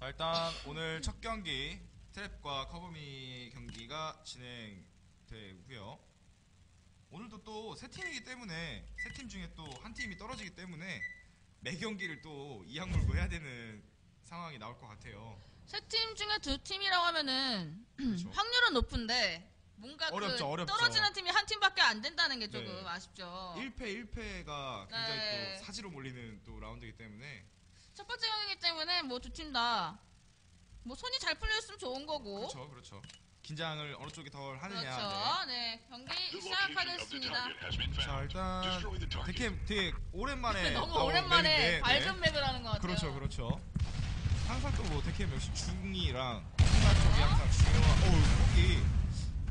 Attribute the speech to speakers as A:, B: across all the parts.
A: 자 일단 오늘 첫 경기 트랩과 커버미 경기가 진행되고요. 오늘도 또 세 팀이기 때문에 세 팀 중에 또 한 팀이 떨어지기 때문에 매 경기를 또 이악 물고 해야 되는 상황이 나올 것 같아요.
B: 세 팀 중에 두 팀이라고 하면은
A: 그렇죠.
B: 확률은 높은데 뭔가
A: 어렵죠,
B: 그
A: 어렵죠.
B: 떨어지는 팀이 한 팀밖에 안 된다는 게 조금
A: 네.
B: 아쉽죠.
A: 1패 1패가 굉장히
B: 네.
A: 또 사지로 몰리는 또 라운드이기 때문에
B: 첫 번째 경기이기 때문에 뭐 두 팀 다 뭐 손이 잘 풀렸으면 좋은 거고.
A: 그렇죠 그렇죠. 긴장을 어느 쪽이 덜 하느냐.
B: 그렇죠. 네. 경기 시작하겠습니다.
A: 자 일단 되게 되게 오랜만에
B: 너무
A: 나온
B: 오랜만에
A: 네.
B: 밝은 맵을 하는 것 같아요.
A: 그렇죠, 그렇죠. 항상 또뭐 데캠 역시 중이랑 클라 쪽이 항상 중요한. 어, 거기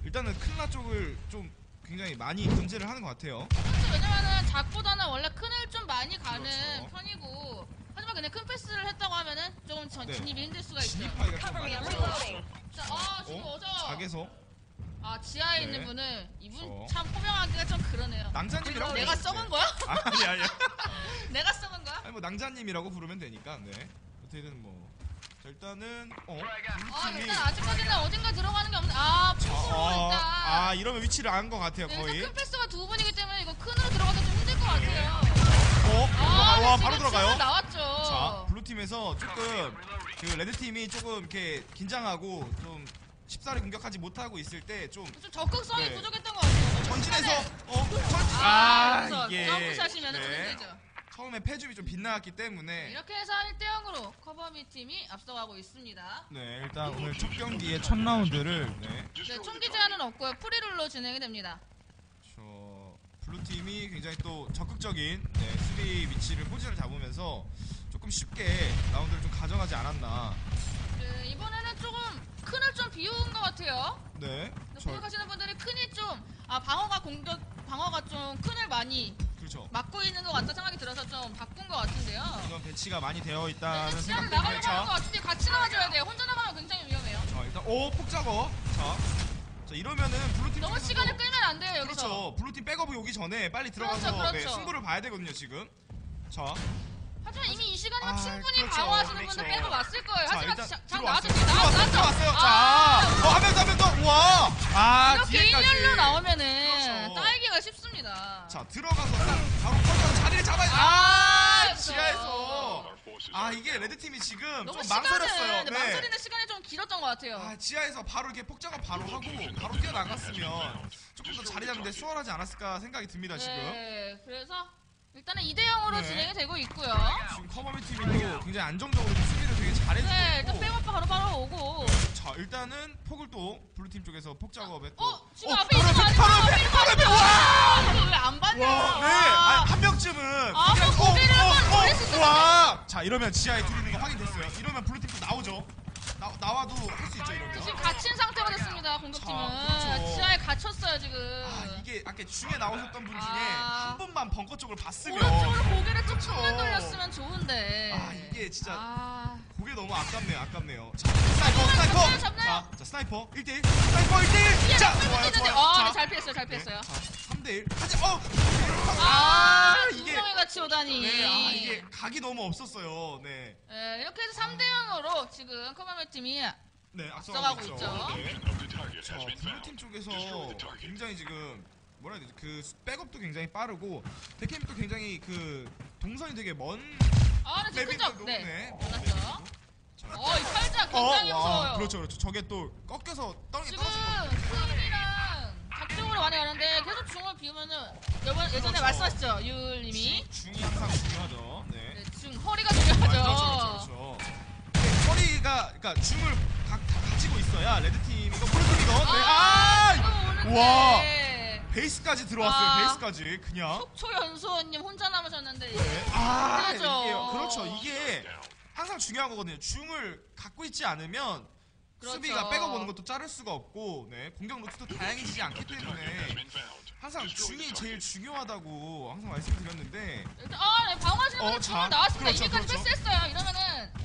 A: 일단은 클라 쪽을 좀 굉장히 많이 견제를 하는 것 같아요.
B: 그렇죠. 왜냐면은 작보다는 원래 큰을 좀 많이 가는
A: 그렇죠.
B: 편이고 하지만 그냥 큰 패스를 했다고 하면은 조금 전,
A: 네.
B: 진입이 힘들 수가.
A: 진입하기가 좀 어려워요.
B: 자, 아 지금
A: 어?
B: 어저
A: 작에서
B: 아 지하에
A: 네.
B: 있는 분을 이분
A: 저.
B: 참 포명하기가 좀 그러네요.
A: 낭자님이라고
B: 내가. 썩은 거야?
A: 아니 아니
B: 내가 썩은 거야?
A: 아니 뭐 낭자님이라고 부르면 되니까 네 어떻게든 뭐 자, 일단은 어
B: 아
A: 블루팀이
B: 일단 아직까지는 어딘가 들어가는 게 없네. 아 풀로
A: 어,
B: 일단.
A: 아 이러면 위치를 안 것 같아요
B: 네,
A: 거의
B: 일단 큰 패스가 두 분이기 때문에 이거 큰으로 들어가기 좀 힘들 것 같아요.
A: 어
B: 아,
A: 와
B: 네,
A: 바로
B: 지금
A: 들어가요
B: 지금
A: blue 팀에서 조금 그 red 팀이 조금 이렇게 긴장하고 좀 쉽사리 공격하지 못하고 있을 때좀
B: 좀 적극성이
A: 네.
B: 부족했던 것 같아요.
A: 전진해서 어 전진
B: 아,
A: 아 이게
B: jump shot이면 좀
A: 네.
B: 힘들죠.
A: 처음에 패줍이 좀 빗나갔기 때문에
B: 이렇게 해서 1대 0으로 커버미 팀이 앞서가고 있습니다.
A: 네 일단 오늘 첫 경기의 첫 라운드를 네,
B: 네, 총기 제한은 없고요. free rule로 진행이 됩니다.
A: 저 blue 팀이 굉장히 또 적극적인 네, 수비 위치를 포지션을 잡으면서 조금 쉽게 라운드를 좀 가져가지 않았나
B: 네, 이번에는 조금 큰을 좀 비운 것 같아요.
A: 네
B: 네,
A: 저,
B: 공격하시는 분들이 큰이 좀, 아, 방어가 공격, 방어가 좀 큰을 많이
A: 그렇죠
B: 막고 있는 것 같다 생각이 들어서 좀 바꾼 것 같은데요.
A: 이건 배치가 많이 되어
B: 네,
A: 있다는
B: 시간을
A: 생각
B: 나가려고
A: 자
B: 하는 것 같은데 같이 나가줘야 돼요. 혼자 나가면 굉장히 위험해요.
A: 자 일단 오 폭작업 자, 자 이러면은 blue팀
B: 너무
A: 쪽에서도-
B: 시간을 끌면 안 돼요, 여기서.
A: 그렇죠 blue팀 백업이 오기 전에 빨리 들어가서
B: 그렇죠, 그렇죠.
A: 네, 승부를 봐야 되거든요 지금 자,
B: 하지만 이미 이 시간이면
A: 아,
B: 충분히
A: 그렇죠,
B: 방어하시는
A: 그렇죠.
B: 분들 빼고 왔을 거예요.
A: 자
B: 하지만
A: 일단
B: 자, 장
A: 들어왔어요
B: 나왔죠.
A: 들어왔어요
B: 나왔죠.
A: 들어왔어요
B: 아,
A: 자어 한명더와아
B: 이렇게
A: 뒤에까지
B: 일렬로 나오면은
A: 그렇죠.
B: 따이기가 쉽습니다.
A: 자 들어가서 딱 바로 컷 자리를 잡아야
B: 아,
A: 아
B: 그렇죠.
A: 지하에서 아 이게 red팀이 지금
B: 너무
A: 좀 망설였어요
B: 네, 망설이는 시간이 좀 길었던 것 같아요.
A: 아 지하에서 바로 이렇게 폭작업 바로 하고 바로 뛰어나갔으면 조금 더 자리 잡는데 수월하지 않았을까 생각이 듭니다 지금
B: 네, 그래서 일단은 2대 0으로
A: 네.
B: 진행이 되고 있고요.
A: 지금 커버미 팀이 또 굉장히 안정적으로 좀 수비를 되게 잘해주고
B: 네, 일단
A: 있고
B: 백업 바로 바로 오고.
A: 자 일단은 폭을 또 blue팀 쪽에서 폭 작업에 또
B: 어, 지금
A: 어,
B: 앞에 있는 거
A: 바로
B: 아니야?
A: 바로 앞에 바로 앞에 와!
B: 이거 왜 안 봤냐?
A: 와, 네, 아니, 한 명쯤은
B: 아,
A: 그냥
B: 뭐 고개를 한번 돌릴 수 있었는데.
A: 와, 자 이러면 지하에 둘이 있는 거 확인됐어요. 이러면 blue팀도 나오죠. 나, 나와도 할 수 있죠 이러면.
B: 지금 갇힌 상태가 됐습니다, 공격팀은.
A: 자, 그렇죠.
B: 지하에 갇혔어요, 지금.
A: 아 이게 아까 중에 나오셨던 분 중에
B: 아.
A: 한 분 만 벙커 쪽을 봤으면
B: 오른쪽으로 고개를 좀
A: 그렇죠.
B: 측면 돌렸으면 좋은데.
A: 아 이게 진짜
B: 아,
A: 그게 너무 아깝네요, 아깝네요. 자, sniper, sniper.
B: 잡나요, 잡나요?
A: 자, 자, sniper 1대1, sniper 1대1. 자,
B: 자,
A: 좋아요, 좋아요.
B: 아,
A: 자,
B: 네, 잘 피했어요, 잘 피했어요.
A: 네, 자, 3대1. 하지, 어!
B: 아,
A: 이게,
B: 두명이 같이 오다니.
A: 네, 아, 이게 각이 너무 없었어요. 네.
B: 네, 이렇게 해서 3대 0으로 지금 커버맨 팀이
A: 네,
B: 앞서가고
A: 앞서가고 있죠.
B: 있죠.
A: 네. 자, blue팀 쪽에서 굉장히 지금 뭐라 해야 되지? 그 백업도 굉장히 빠르고 데캠도 굉장히 그 동선이 되게 먼
B: 아, 네, 지금 끈적. 네.
A: 네.
B: 맞았죠.
A: 자,
B: 어, 이 팔자 굉장히
A: 와,
B: 무서워요.
A: 그렇죠, 그렇죠. 저게 또 꺾여서
B: 지금
A: 떨어진 거.
B: 큰이랑 작중으로 많이 가는데 계속 중을 비우면은 여번 예전에
A: 그렇죠.
B: 말씀하셨죠, 유님이.
A: 중- 중이 항상 중요하죠. 네.
B: 네, 중 허리가
A: 아, 그렇죠, 그렇죠,
B: 중요하죠.
A: 그렇죠. 네, 허리가 그러니까 중을 가, 다 가지고 있어야 red 팀이고 blue 팀이건 네. 아,
B: 지금.
A: 와. 베이스까지 들어왔어요.
B: 아.
A: 베이스까지 그냥.
B: 속초 연수원님 혼자 남으셨는데.
A: 네. 아,
B: 힘들죠.
A: 그렇죠. 이게 항상 중요한 거거든요. 중을 갖고 있지 않으면
B: 그렇죠.
A: 수비가 백업 오는 것도 자를 수가 없고, 네 공격 루트도 다양해지지 않기 때문에 항상 중이 제일 중요하다고 항상 말씀드렸는데,
B: 일단, 아, 네, 방어하시는
A: 어,
B: 분이
A: 자,
B: 중을 나왔습니다.
A: 그렇죠,
B: 이미까지
A: 그렇죠.
B: 패스했어요. 이러면은.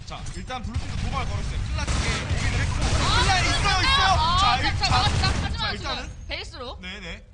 A: 자 일단 블루팀도 도발을 걸었어요. 클라 쪽에 고민을 했고, 클라 있어요, 있어요.
B: 아,
A: 자,
B: 자,
A: 일,
B: 자,
A: 자,
B: 막았다.
A: 자,
B: 하지만
A: 일단은
B: 지금 베이스로.
A: 네네.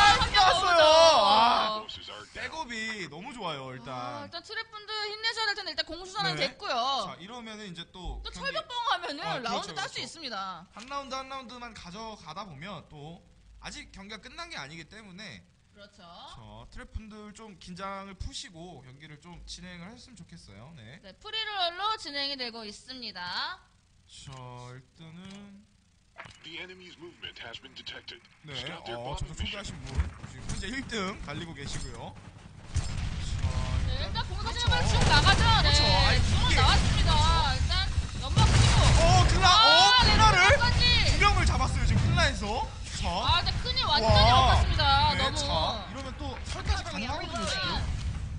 A: 백업이 너무 좋아요,
B: 아,
A: 일단.
B: 일단 트랩분들 힘내셔야 될 텐데 일단 공수선언
A: 네.
B: 됐고요.
A: 자, 이러면은 이제 또
B: 또
A: 경기
B: 철벽봉 하면은
A: 아, 그렇죠,
B: 라운드 딸 수
A: 그렇죠.
B: 있습니다.
A: 한 라운드 한 라운드만 가져가다 보면 또 아직 경기가 끝난 게 아니기 때문에
B: 그렇죠.
A: 저 트랩분들 좀 긴장을 푸시고 경기를 좀 진행을 했으면 좋겠어요. 네.
B: 네, free rule로 진행이 되고 있습니다.
A: 자, 일단은
C: The enemy's movement has been detected.
A: 네.
C: Stop their
A: 어, 저도
C: mission.
A: 소개하신 분 지금 현재 1등 달리고 계시고요.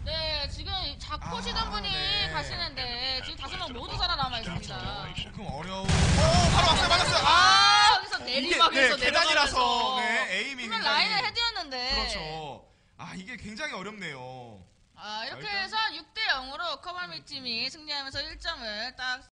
B: 네,
A: 지금
B: 잡고시던
A: 아,
B: 분이
A: 네.
B: 가시는데 지금 다섯 명 모두 살아남아 있습니다.
A: 조금 어려워. 오, 바로 왔어요, 맞았어요. 아!
B: 아, 여기서 내리막에서
A: 네, 계단이라서. 네, 에임이
B: 분명
A: 굉장히-
B: 라인을 헤드였는데.
A: 그렇죠. 아, 이게 굉장히 어렵네요.
B: 아, 이렇게 해서 6대 0으로 커버미 팀이 승리하면서 1점을 딱